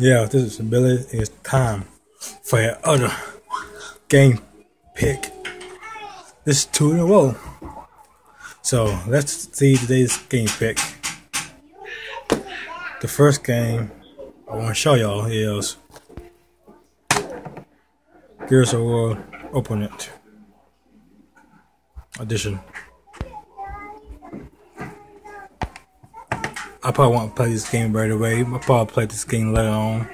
Yeah, this is Billy. It's time for your other game pick. This is two in a row. So let's see today's game pick. The first game I want to show y'all is Gears of War Opponent Edition. I probably won't play this game right away. I'll probably play this game later on.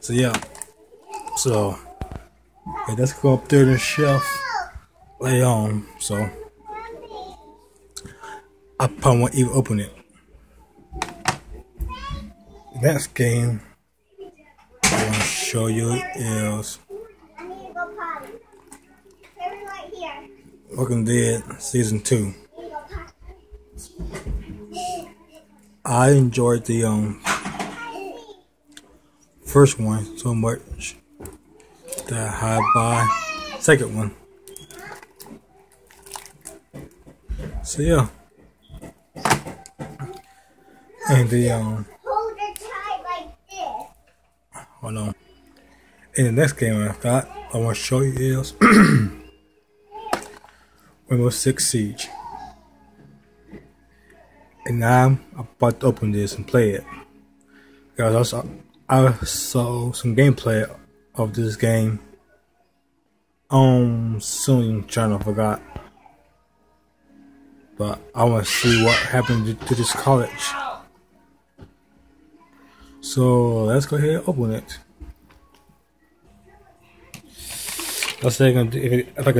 So yeah. So yeah, let's go up there to the shelf later on. So I probably won't even open it. Next game I want to show you is Walking Dead Season 2. I enjoyed the um first one so much that I buy second one. So yeah. And the um Hold it tight like this. hold on. In the next game I got I want to show you is Rainbow Six Siege. And now I'm about to open this and play it. Because I saw, I saw some gameplay of this game on some channel, I forgot. But I want to see what happened to, this college. So let's go ahead and open it. Let's see if I can do, if, if I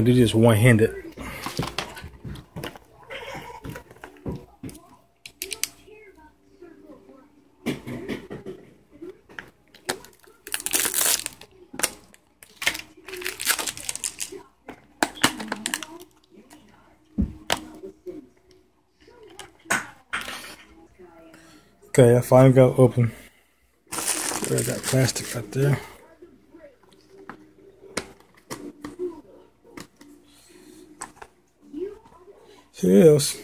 Okay, I finally got open. There's that plastic right there. Is.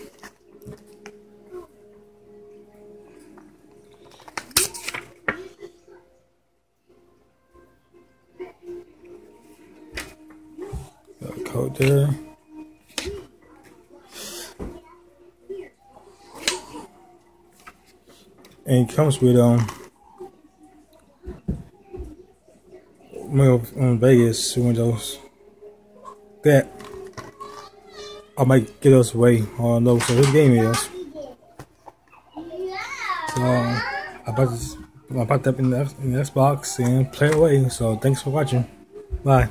Got a code there. And it comes with um well on Vegas those that I might get us away. On those so this game is. So um, I about to I about that in the, in the Xbox and play away. So thanks for watching. Bye